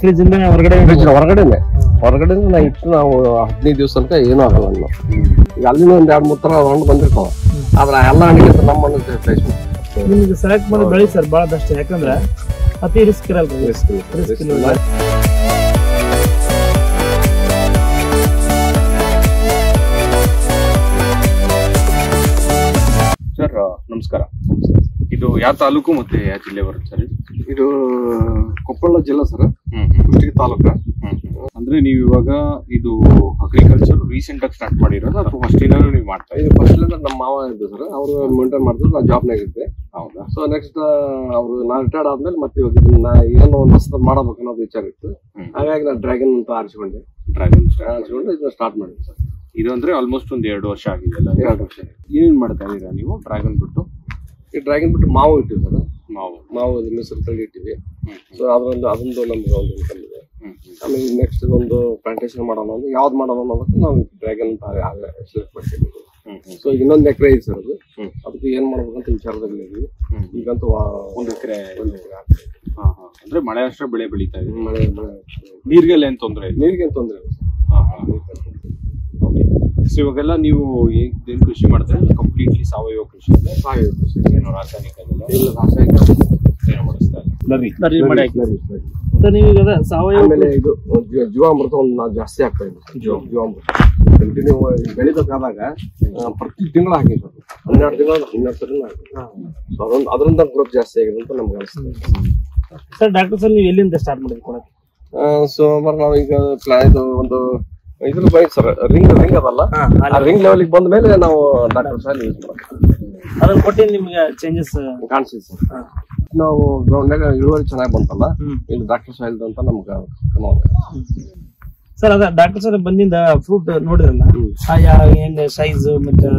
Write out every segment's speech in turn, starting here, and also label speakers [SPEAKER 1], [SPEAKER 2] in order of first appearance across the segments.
[SPEAKER 1] Fridge ಇಂದ ಹೊರಗಡೆ
[SPEAKER 2] ಹೊರಗಡೆನೆ. ಹೊರಗಡೆ ನಾ ಇಟ್ಟು ನಾವು ಹದಿನೈದು ದಿವಸ ತನಕ ಏನೂ ಆಗಲ್ಲ ನಾವು ಈಗ ಅಲ್ಲಿನ ಒಂದ್ ಎರಡ್ ಮೂರ್ ತರ ಹಣ್ಣು ಬಂದಿರ್ತಾವ. ಆದ್ರೆ ಎಲ್ಲ ಹಣ್ಣಿಗೆ ನಮ್ಮ ಹಣ್ಣು
[SPEAKER 1] ನಿಮ್ಗೆ ಸೆಲೆಕ್ಟ್ ಮಾಡಿ ಬೆಳಿ ಸರ್ ಬಹಳ ಬೆಸ್ಟ್ ಯಾಕಂದ್ರೆ ಅತಿ ರಿಸ್ಕ್ ಇರಲ್ಲ ರಿಸ್ಕ್ ಇಲ್ಲ
[SPEAKER 3] ಸರ್ ನಮಸ್ಕಾರ. ಇದು ಯಾವ ತಾಲೂಕು ಮತ್ತೆ ಯಾವ ಜಿಲ್ಲೆ ಬರುತ್ತೆ ಸರ್ ಇದು?
[SPEAKER 2] ಕೊಪ್ಪಳ ಜಿಲ್ಲಾ ಸರ್. ಕುಷ್ಟಗಿ ತಾಲೂಕ.
[SPEAKER 3] ಅಂದ್ರೆ ನೀವು ಇವಾಗ ಇದು ಅಗ್ರಿಕಲ್ಚರ್ ರೀಸೆಂಟ್ ಆಗಿ ಸ್ಟಾರ್ಟ್ ಮಾಡಿರೋದು ಅಥವಾ ಫಸ್ಟ್ ಇಂದಾನು ನೀವು ಮಾಡ್ತಾ
[SPEAKER 2] ಇದು ಫಸ್ಟ್ ನಮ್ಮ ಮಾವ ಇದ್ದು ಸರ್ ಅವರು ಮೇಂಟೈನ್ ಮಾಡಿದ್ರು ನಾ ಜಾಬ್ನಾಗ ಇದ್ದೆ.
[SPEAKER 3] ಹೌದಾ?
[SPEAKER 2] ಸೊ ನೆಕ್ಸ್ಟ್ ಅವರು ನಾ ರಿಟೈರ್ಡ್ ಆದ್ಮೇಲೆ ಮತ್ತೆ ಇವಾಗ ಇದನ್ನ ಏನೋ ಒಂದು ಹೊಸದು ಮಾಡಬೇಕು ಅನ್ನೋದು ವಿಚಾರ ಇತ್ತು. ಹಾಗಾಗಿ ನಾನು ಡ್ರ್ಯಾಗನ್ ಅಂತ ಆರಿಸಿಕೊಂಡೆ.
[SPEAKER 3] ಡ್ರ್ಯಾಗನ್
[SPEAKER 2] ಆರಿಸಿಕೊಂಡು ಇದನ್ನ ಸ್ಟಾರ್ಟ್ ಮಾಡಿದ್ವಿ ಸರ್
[SPEAKER 3] ಇದು ಅಂದ್ರೆ ಆಲ್ಮೋಸ್ಟ್ ಒಂದ್ ಎರಡು ವರ್ಷ ಆಗಿದೆ ಅಲ್ಲ?
[SPEAKER 2] ಎರಡು ವರ್ಷ.
[SPEAKER 3] ಏನೇನು ಮಾಡ್ತಾ ಇದೀರಾ ನೀವು ಡ್ರ್ಯಾಗನ್ ಬಿಟ್ಟು?
[SPEAKER 2] ಈ ಡ್ರ್ಯಾಗನ್ ಬಿಟ್ಟು ಮಾವು ಇಟ್ಟಿವಿ ಸರ್
[SPEAKER 3] ಮಾವು.
[SPEAKER 2] ಮಾವು ಅದನ್ನ ಸ್ವಲ್ಪ ಇಟ್ಟಿವಿ. ಸೊ ಅದೊಂದು ಅದೊಂದು ನಮ್ಗೆ ಒಂದು ಇನ್ಕಮ್ ಇದೆ ಆಮೇಲೆ ನೆಕ್ಸ್ಟ್ ಒಂದು ಪ್ಲಾಂಟೇಶನ್ ಮಾಡೋಣ ಅಂದ್ರೆ ಯಾವ್ದು ಮಾಡೋಣ ಅನ್ನೋದಕ್ಕೆ ನಾವು ಡ್ರ್ಯಾಗನ್ ಸೆಲೆಕ್ಟ್ ಮಾಡ್ತೀವಿ ಸೊ ಇನ್ನೊಂದು ಎಕರೆ ಇದೆ ಸರ್ ಅದು. ಅದಕ್ಕೆ ಏನ್ ಮಾಡ್ಬೇಕಂತ ವಿಚಾರದಲ್ಲಿ ಇದೀವಿ. ಈಗಂತೂ
[SPEAKER 3] ಎಕರೆ.
[SPEAKER 2] ಒಂದು ಎಕರೆ
[SPEAKER 3] ಅಂದ್ರೆ ಮಳೆ ಅಷ್ಟೇ ಬೆಳೆ ಬೆಳೀತಾ ಇದೆ.
[SPEAKER 2] ಮಳೆ ಮಳೆ.
[SPEAKER 3] ನೀರ್ಗೆಲ್ಲ ಏನ್ ತೊಂದ್ರೆ
[SPEAKER 2] ನೀರ್ಗೆ ತೊಂದರೆ ಇಲ್ಲ
[SPEAKER 3] ಸೊ ಇವಾಗೆಲ್ಲ ನೀವು ಏನು ಏನ್ ಕೃಷಿ ಮಾಡ್ತಾರೆ? ಕಂಪ್ಲೀಟ್ಲಿ ಸಾವಯವ ಕೃಷಿ ಇದೆ
[SPEAKER 2] ಸಾವಯವ ಕೃಷಿ.
[SPEAKER 3] ಏನು ರಾಸಾಯನಿಕ
[SPEAKER 2] ರಾಸಾಯನಿಕ
[SPEAKER 3] ಏನು ಇಲ್ಲ
[SPEAKER 1] ನೀವು ಈಗ ಸಾವಯವ
[SPEAKER 2] ಆಮೇಲೆ ಇದು ಜೀವ- ಜೀವಾಮೃತ ಒಂದು ನಾವು ಜಾಸ್ತಿ ಆಗ್ತಾ ಇದೆ ಜೀವ- ಜೀವಾಮೃತ. ಕಂಟಿನ್ಯೂ ಬೆಳಿಬೇಕಾದಾಗ ಪ್ರತಿ ತಿಂಗಳು ಹಾಕಿ ಸರ್ ಹನ್ನೆರಡು ತಿಂಗಳು ಹನ್ನೆರಡು ಸರಿ ಸೊ ಅದೊಂದು ಅದರಿಂದ ಗ್ರೋತ್ ಜಾಸ್ತಿ ಆಗಿದೆ ಅಂತ ನಮ್ಗೆ ಅನಿಸ್ತದೆ
[SPEAKER 1] ಸರ್ ಡಾಕ್ಟರ್ ಸರ್ ನೀವು ಎಲ್ಲಿಂದ ಸ್ಟಾರ್ಟ್ ಮಾಡಿದ್ರಿ ಕೊಡಕ್ಕೆ?
[SPEAKER 2] ಸೊ ಮರ ನಾವು ಈಗ ಪ್ಲಾ ಇದು ಒಂದು ಇದ್ರ ಬೈ ಸರ್ ರಿಂಗ್ ರಿಂಗ್ ಅದಲ್ಲ. ಆ ರಿಂಗ್ ಲೆವೆಲ್ಗೆ ಬಂದ ಮೇಲೆ ನಾವು ಡಾಕ್ಟರ್ ಸಾಯಿಲ್ ಯೂಸ್ ಮಾಡ್ತೀವಿ.
[SPEAKER 1] ಅದನ್ನ ಕೊಟ್ಟಿ ನಿಮ್ಗೆ ಚೇಂಜಸ್
[SPEAKER 2] ಕಾಣಿಸಿದೆ ಸರ್. ನಾವು ಗ್ರೌಂಡ್ನಾಗ ಇಳುವರಿ ಚೆನ್ನಾಗಿ ಬಂತಲ್ಲ. ಇಲ್ಲಿ ಡಾಕ್ಟರ್ ಸಾಯಿಲ್ ಅಂತ ನಮ್ಗೆ
[SPEAKER 1] ಸರ್ ಅದ ಡಾಕ್ಟರ್ ಸರ್ ಬಂದಿಂದ ಫ್ರೂಟ್ ನೋಡಿದ್ರಲ್ಲ? ಏನ್ ಸೈಜ್ ಮತ್ತೆ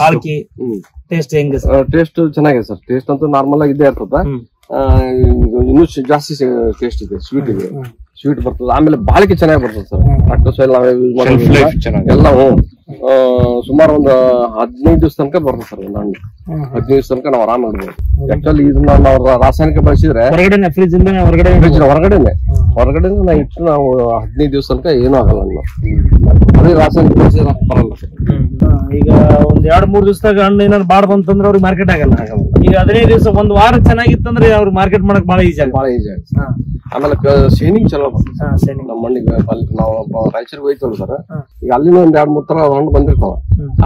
[SPEAKER 1] ತಾಳ್ಕಿ. ಟೇಸ್ಟ್ ಹೆಂಗೆ ಸರ್?
[SPEAKER 2] ಟೇಸ್ಟ್ ಚೆನ್ನಾಗಿದೆ ಸರ್. ಟೇಸ್ಟ್ ಅಂತೂ ನಾರ್ಮಲ್ ಆಗಿ ಇದ್ದೇ ಇರ್ತದ. ಇನ್ನೂ ಜಾಸ್ತಿ ಟೇಸ್ಟ್ ಇದೆ ಸ್ವೀಟ್ ಇದೆ. ಸ್ವೀಟ್ ಬರ್ತದೆ. ಆಮೇಲೆ ಬಾಳಿಕೆ ಚೆನ್ನಾಗಿ ಬರ್ತದೆ ಸರ್. ಡಾಕ್ಟರ್ ಸಾಯಿಲ್ ನಾವೇ ಯೂಸ್ ಮಾಡೋದ್ರಿಂದ ಎಲ್ಲ ಹ್ಞೂ. ಸುಮಾರು ಒಂದು ಹದಿನೈದು ದಿವಸ ತನಕ ಬರ್ತದೆ ಸರ್ ಒಂದು ಹಣ್ಣು. ಹದಿನೈದು ದಿವಸ ತನಕ ನಾವು ಆರಾಮ್ ಇಡ್ಬೋದು ಆಕ್ಚುಲಿ ಇದನ್ನ ನಾವು ರಾಸಾಯನಿಕ ಬಳಸಿದ್ರೆ
[SPEAKER 1] ಹೊರಗಡೆ ಫ್ರಿಜ್ ಇಂದ ಹೊರಗಡೆ
[SPEAKER 2] ಫ್ರಿಜ್ ಹೊರಗಡೆನೆ. ಹೊರಗಡೆ ನಾವು ಇಟ್ಟು ನಾವು ಹದಿನೈದು ದಿವಸ ತನಕ ಏನೂ ಆಗಲ್ಲ ಹಣ್ಣು. ಅದೇ ರಾಸಾಯನಿಕ ಬಳಸಿದ್ರೆ ಬರಲ್ಲ ಸರ್.
[SPEAKER 1] ಈಗ ಒಂದ್ ಎರಡ್ ಮೂರ್ ದಿವಸದಾಗ ಹಣ್ಣು ಏನಾದ್ರು ಬಾಡ್ ಬಂತಂದ್ರೆ ಅವ್ರಿಗೆ ಮಾರ್ಕೆಟ್ ಆಗಲ್ಲ. ಈಗ ಹದಿನೈದು ದಿವಸ ಒಂದ್ ವಾರ ಚೆನ್ನಾಗಿತ್ತಂದ್ರೆ ಅವ್ರಿಗೆ ಮಾರ್ಕೆಟ್ ಮಾಡಕ್ ಬಹಳ ಈಜಿ ಆಗಿ
[SPEAKER 2] ಬಹಳ ಈಜಿ ಆಗಿ ಆಮೇಲೆ ಸೇನಿಂಗ್ ಚಲೋ ಬರ್ತದೆ ನಮ್ಮ ಮಣ್ಣಿಗೆ ನಾವು ರಾಯಚೂರಿಗೆ ಹೋಯ್ತಲ್ಲ ಸರ್. ಈಗ ಅಲ್ಲಿನ ಒಂದ್ ಎರಡ್ ಮೂರ್ ತರ ಹಣ್ಣು ಬಂದಿರ್ತಾವ.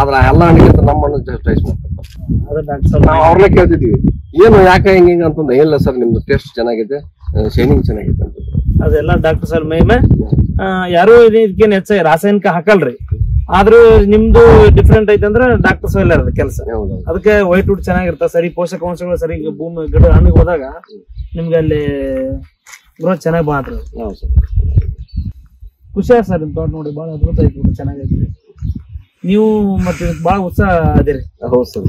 [SPEAKER 2] ಆದ್ರೆ ಎಲ್ಲ ಹಣ್ಣಿಗಿಂತ ನಮ್ಮ ಹಣ್ಣು ಚಾಯ್ಸ್ ಮಾಡ್ತಾರೆ ನಾವು ಅವ್ರನ್ನೇ ಕೇಳ್ತಿದ್ವಿ ಏನು ಯಾಕೆ ಹಿಂಗ ಹಿಂಗ ಅಂತಂದ್ರೆ ಇಲ್ಲ ಸರ್ ನಿಮ್ದು ಟೇಸ್ಟ್ ಚೆನ್ನಾಗಿದೆ ಶೈನಿಂಗ್ ಚೆನ್ನಾಗಿದೆ ಅಂತ.
[SPEAKER 1] ಅದೆಲ್ಲ ಡಾಕ್ಟರ್ ಸರ್ ಮೈಮೆ ಯಾರು ಇದಕ್ಕೇನು ಹೆಚ್ಚ ರಾಸಾಯನಿಕ ಹಾಕಲ್ರಿ. ಆದ್ರೂ ನಿಮ್ದು ಡಿಫ್ರೆಂಟ್ ಐತೆ ಅಂದ್ರೆ ಡಾಕ್ಟರ್ ಸರ್ ಇರೋದು ಕೆಲಸ. ಅದಕ್ಕೆ ವೈಟ್ ವುಡ್ ಚೆನ್ನಾಗಿರ್ತಾವ. ಸರಿ ಪೋಷಕಾಂಶಗಳು ಸರಿ ಭೂಮಿ ಗಿಡ ಹಣ್ಣಿಗೆ ಹೋದಾಗ ನಿಮ್ಗೆ ಅಲ್ಲಿ ಗ್ರೋತ್ ಚೆನ್ನಾಗಿ ಬಾತ್ರಿ ಖುಷಿ ಸರ್. ನಿಮ್ ತೋಟ ನೋಡಿ ಬಹಳ ಅದ್ಭುತ ಐತಿ ಚೆನ್ನಾಗೈತಿ ನೀವು ಮತ್ತೆ ಬಹಳ ಉತ್ಸಾಹ ಅದಿರಿ
[SPEAKER 2] ಹೌದು ಸರ್.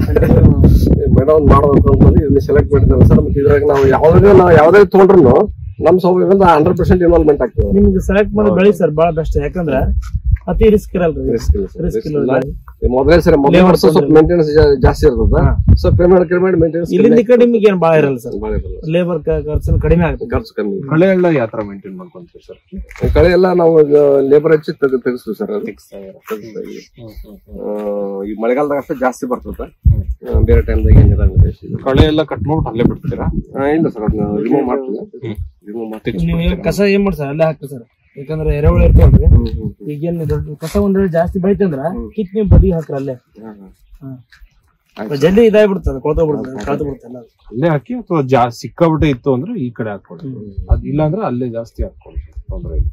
[SPEAKER 2] ಮೇಡಮ್ ಮಾಡ್ಬೇಕು ಅಂತಂದ್ರೆ ಇದನ್ನ ಸೆಲೆಕ್ಟ್ ಮಾಡಿದ್ದಾರೆ ಸರ್. ಮತ್ತೆ ಇದ್ರಾಗ ನಾವು ಯಾವ್ದೇ ನಾವು ಯಾವ್ದೇ ತೊಗೊಂಡ್ರು ನಮ್ಮ ಸೌಭಾಗ್ಯ ಹಂಡ್ರೆಡ್ ಪರ್ಸೆಂಟ್ ಇನ್ವಾಲ್ವ್ಮೆಂಟ್ ಆಗ್ತದೆ.
[SPEAKER 1] ನಿಮ್ಗೆ ಸೆಲೆಕ್ಟ್ ಮಾಡಿ ಬೆಳಿ ಸರ್ ಬಹಳ ಬೆಸ್ಟ್ ಯಾಕಂದ್ರೆ ಅತಿ ರಿಸ್ಕ್ ಇರಲ್ರಿ.
[SPEAKER 2] ರಿಸ್ಕ್
[SPEAKER 1] ರಿಸ್ಕ್ ಇಲ್ಲ
[SPEAKER 2] ಮೊದಲೇ ಸರಿ ವರ್ಷ ಸ್ವಲ್ಪ ಮೇಂಟೆನೆನ್ಸ್ ಜಾಸ್ತಿ ಇರ್ತದ. ಸೊ ಪೇಮೆಂಟ್ ಕ್ರಿಮಿನಲ್ ಮೇಂಟೆನೆನ್ಸ್
[SPEAKER 1] ಇಲ್ಲಿಂದ ಕಡೆ ನಿಮ್ಗೆ ಏನ್ ಭಾಳ ಇರಲ್ಲ ಸರ್
[SPEAKER 2] ಭಾಳ ಇರಲ್ಲ
[SPEAKER 1] ಲೇಬರ್ ಖರ್ಚು ಕಡಿಮೆ ಆಗುತ್ತೆ.
[SPEAKER 2] ಖರ್ಚು ಕಮ್ಮಿ
[SPEAKER 3] ಕಳೆ ಎಲ್ಲ ಯಾವ ತರ ಮೇಂಟೈನ್ ಮಾಡ್ಕೊಂತೀವಿ ಸರ್
[SPEAKER 2] ಕಳೆ ಎಲ್ಲ ನಾವು ಲೇಬರ್ ಹಚ್ಚಿ ತೆಗ್ ತೆಗಿಸ್ತೀವಿ ಸರ್ ಅದು ಈ ಮಳೆಗಾಲದಾಗ ಅಷ್ಟೇ ಜಾಸ್ತಿ ಬರ್ತದ. ಬೇರೆ ಟೈಮ್ದಾಗ ಏನಿರಂಗಿಲ್ಲ.
[SPEAKER 3] ಕಳೆ ಎಲ್ಲ ಕಟ್ ಮಾಡ್ಬಿಟ್ಟು ಅಲ್ಲೇ ಬಿಡ್ತೀರಾ?
[SPEAKER 2] ಇಲ್ಲ ಸರ್ ಅದನ್ನ ರಿಮೂವ್ ಮಾಡ್ತೀವಿ. ರಿಮೂವ್ ಮಾಡ್ತೀವಿ
[SPEAKER 1] ಕಸ ಏನ್ ಮಾಡ್ತಾರೆ? ಅಲ್ಲೇ ಹಾಕ್ತೀವಿ ಸರ್ ಯಾಕಂದ್ರೆ ಎರೆಹುಳ ಇರ್ತಾವಲ್ರಿ? ಈಗೇನ್ ದೊಡ್ಡ ಕಸ ಒಂದ್ರೆ ಜಾಸ್ತಿ ಬೆಳಿತಂದ್ರ ಕಿತ್ ನೀವು ಬದಿ ಹಾಕ್ರ ಅಲ್ಲೇ. ಜಲ್ದಿ ಇದಾಗ್ಬಿಡ್ತದೆ ಕೊಳ್ತೋಗ್ಬಿಡ್ತದೆ ಕಳ್ದು ಬಿಡ್ತದೆ ಎಲ್ಲ
[SPEAKER 3] ಅಲ್ಲೇ ಹಾಕಿ ಅಥವಾ ಜಾ ಸಿಕ್ಕಾಬಿಟ್ಟೆ ಇತ್ತು ಅಂದ್ರೆ ಈ ಕಡೆ ಹಾಕೊಳ್ಳಿ ಅದಿಲ್ಲ ಅಂದ್ರೆ ಅಲ್ಲೇ ಜಾಸ್ತಿ ಹಾಕೊಳ್ಳಿ ತೊಂದ್ರೆ ಇಲ್ಲ.